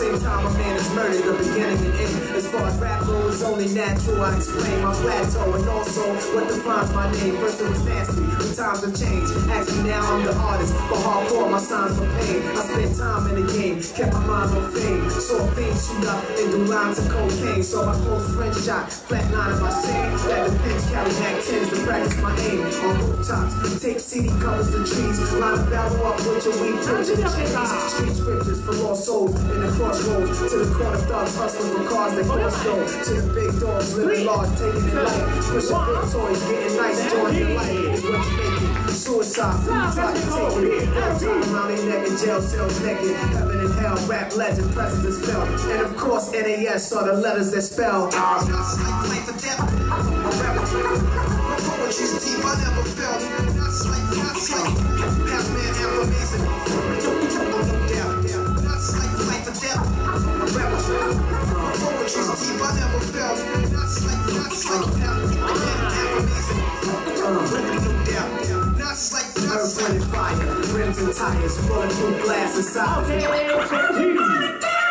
same time a man is murdered, the natural I explain my plateau and also what defines my name. First it was nasty, but times have changed. Actually now I'm the artist, but hardcore my signs for pain. I spent time in the game, kept my mind on fame. Saw things shoot up and do lines of cocaine. Saw my close friend shot, flatline in my shame. That the pins carry Mac 10s to practice my aim. On rooftops, take CD covers to trees. Line a battle up with your weak picture Street scriptures for lost souls in the crossroads. To the corner thugs hustling for cars that cost gold. To the big dogs living large, taking it light. Pushing big toys, getting nice, join your life is what you make it. Suicide, try to take it. Around their neck in jail cells naked. Heaven and hell, rap legend, presence is felt. And of course, NAS are the letters that spell. Poetry's deep, I never felt. That's like, that's like, half man, half amazing. Earth, tires, bulletproof glass inside. Okay, PLB vs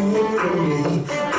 for me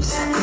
ざ